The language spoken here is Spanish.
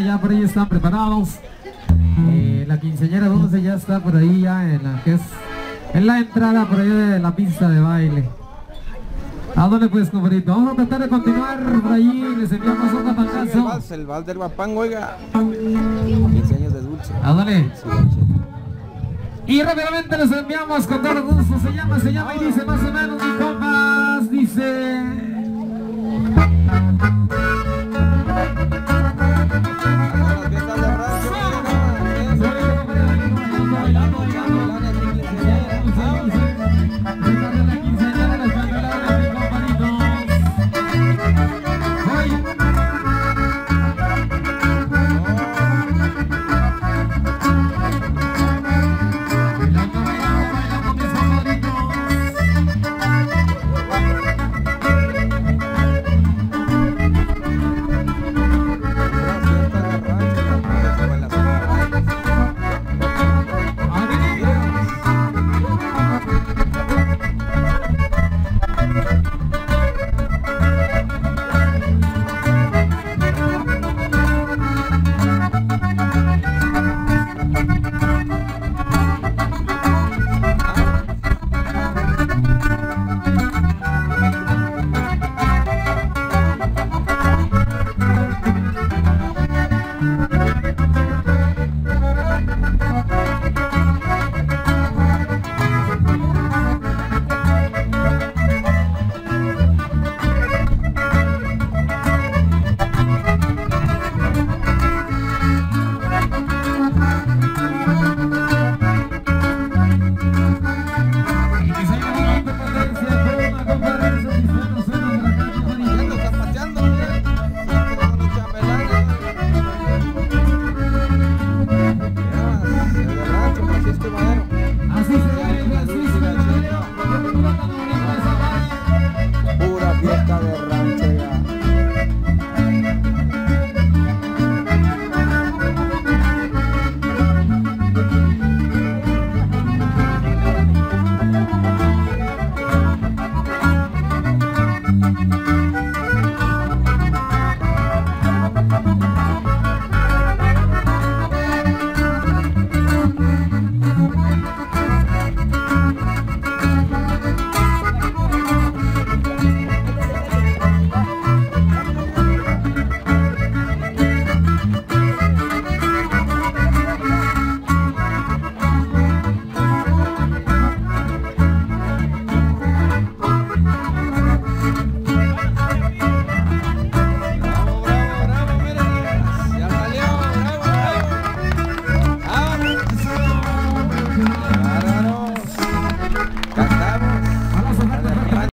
ya por ahí están preparados. Eh, la quinceañera 12 ya está por ahí ya en la que es en la entrada por ahí de la pista de baile. ¿A dónde pues, compadrito? Vamos a tratar de continuar por ahí, les enviamos un El patangazo. vals, el vals del Guapán, oiga. 15 años de dulce. ¿A dónde? Y rápidamente les enviamos con todo gusto. Se llama, se llama y dice más o menos mi compas. Dice. Así se el Francisco Pura fiesta de rancho.